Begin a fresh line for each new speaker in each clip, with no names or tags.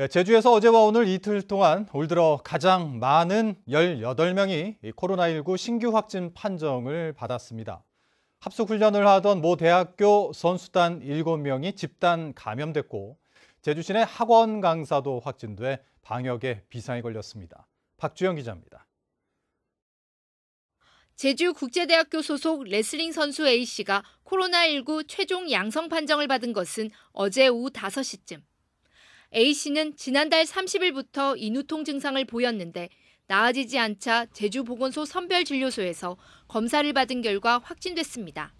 네, 제주에서 어제와 오늘 이틀 동안 올 들어 가장 많은 18명이 코로나19 신규 확진 판정을 받았습니다. 합숙 훈련을 하던 모 대학교 선수단 7명이 집단 감염됐고 제주 시 내 학원 강사도 확진돼 방역에 비상이 걸렸습니다. 박주영 기자입니다.
제주국제대학교 소속 레슬링 선수 A씨가 코로나19 최종 양성 판정을 받은 것은 어제 오후 5시쯤. A씨는 지난달 30일부터 인후통 증상을 보였는데 나아지지 않자 제주보건소 선별진료소에서 검사를 받은 결과 확진됐습니다.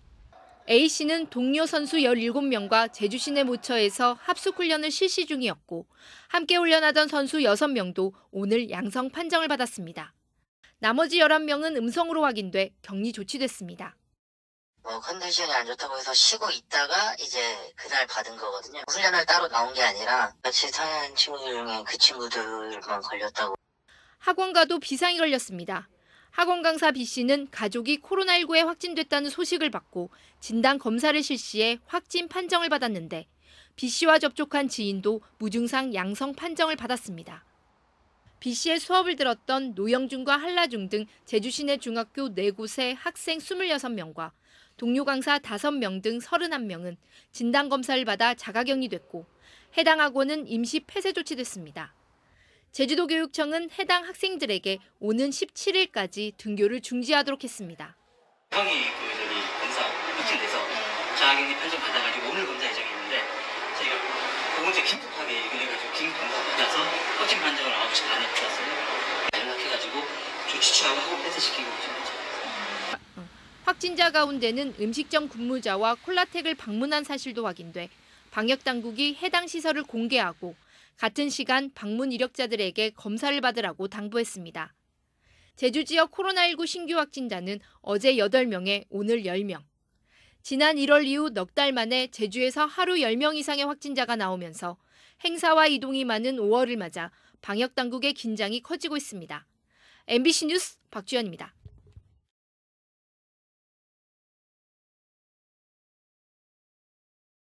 A씨는 동료 선수 17명과 제주 시내 모처에서 합숙훈련을 실시 중이었고 함께 훈련하던 선수 6명도 오늘 양성 판정을 받았습니다. 나머지 11명은 음성으로 확인돼 격리 조치됐습니다.
뭐 컨디션이 안 좋다고 해서 쉬고 있다가 이제 그날 받은 거거든요. 훈련을 따로 나온 게 아니라 같이 타는 친구들 중에 그 친구들만 걸렸다고.
학원가도 비상이 걸렸습니다. 학원 강사 B 씨는 가족이 코로나19에 확진됐다는 소식을 받고 진단 검사를 실시해 확진 판정을 받았는데 B 씨와 접촉한 지인도 무증상 양성 판정을 받았습니다. B 씨의 수업을 들었던 노영준과 한라중 등 제주 시 내 중학교 4곳의 학생 26명과 동료 강사 5명 등 31명은 진단검사를 받아 자가격리 됐고 해당 학원은 임시 폐쇄 조치됐습니다. 제주도 교육청은 해당 학생들에게 오는 17일까지 등교를 중지하도록 했습니다.
형이 그 저기 검사 확진돼서 자가격리 판정 받아가지고 오늘 검사 예정이었는데 저희가 그 문제 긴급하게 얘기해가지고 긴급 검사 받아서 확진 판정을 9시 반에 받았어요. 연락해가지고 조치 취하고 학원 폐쇄시키고 있습니다.
확진자 가운데는 음식점 근무자와 콜라텍을 방문한 사실도 확인돼 방역 당국이 해당 시설을 공개하고 같은 시간 방문 이력자들에게 검사를 받으라고 당부했습니다. 제주 지역 코로나19 신규 확진자는 어제 8명에 오늘 10명. 지난 1월 이후 넉 달 만에 제주에서 하루 10명 이상의 확진자가 나오면서 행사와 이동이 많은 5월을 맞아 방역 당국의 긴장이 커지고 있습니다. MBC 뉴스 박주연입니다.